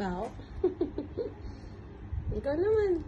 Bao? Ikaw naman.